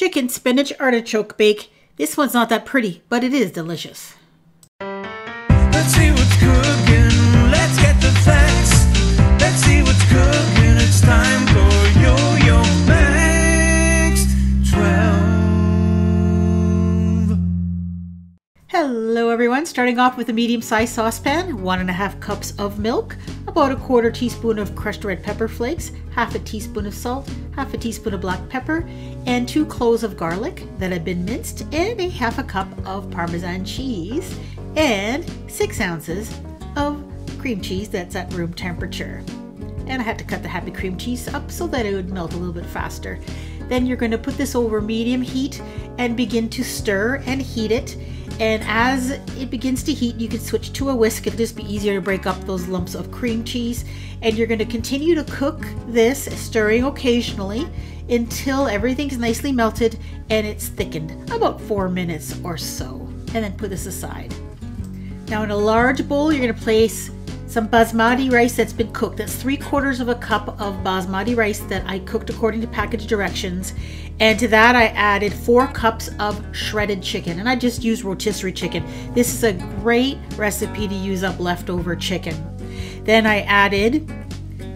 Chicken spinach artichoke bake. This one's not that pretty, but it is delicious. Hello everyone, starting off with a medium-sized saucepan, one and a half cups of milk, about a quarter teaspoon of crushed red pepper flakes, half a teaspoon of salt, half a teaspoon of black pepper, and two cloves of garlic that have been minced, and a half a cup of Parmesan cheese, and six ounces of cream cheese that's at room temperature. And I had to cut the happy cream cheese up so that it would melt a little bit faster. Then you're going to put this over medium heat and begin to stir and heat it. And as it begins to heat, you can switch to a whisk. It'll just be easier to break up those lumps of cream cheese. And you're going to continue to cook this, stirring occasionally until everything's nicely melted and it's thickened, about four minutes or so. And then put this aside. Now in a large bowl, you're going to place some basmati rice that's been cooked. That's three quarters of a cup of basmati rice that I cooked according to package directions. And to that, I added four cups of shredded chicken. And I just used rotisserie chicken. This is a great recipe to use up leftover chicken. Then I added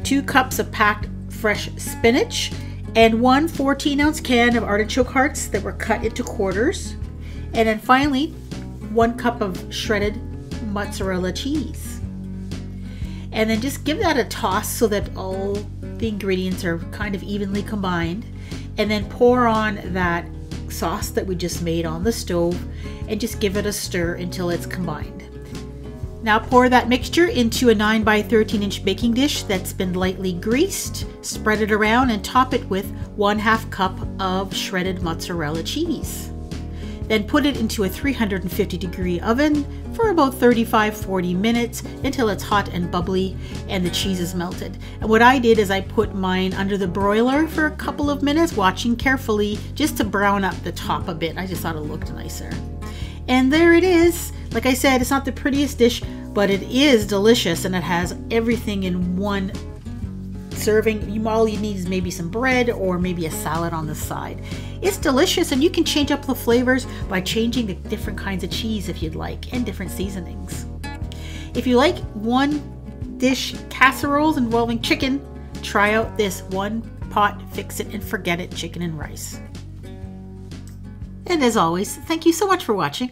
two cups of packed fresh spinach and one 14 ounce can of artichoke hearts that were cut into quarters. And then finally, one cup of shredded mozzarella cheese and then just give that a toss so that all the ingredients are kind of evenly combined and then pour on that sauce that we just made on the stove and just give it a stir until it's combined. Now pour that mixture into a 9 by 13 inch baking dish that's been lightly greased, spread it around and top it with 1 half cup of shredded mozzarella cheese. Then put it into a 350 degree oven for about 35-40 minutes until it's hot and bubbly and the cheese is melted. And what I did is I put mine under the broiler for a couple of minutes, watching carefully just to brown up the top a bit. I just thought it looked nicer. And there it is. Like I said, it's not the prettiest dish, but it is delicious and it has everything in one serving. You, all you need is maybe some bread or maybe a salad on the side. It's delicious and you can change up the flavors by changing the different kinds of cheese if you'd like and different seasonings. If you like one dish casseroles involving chicken, try out this one pot fix it and forget it chicken and rice. And as always, thank you so much for watching.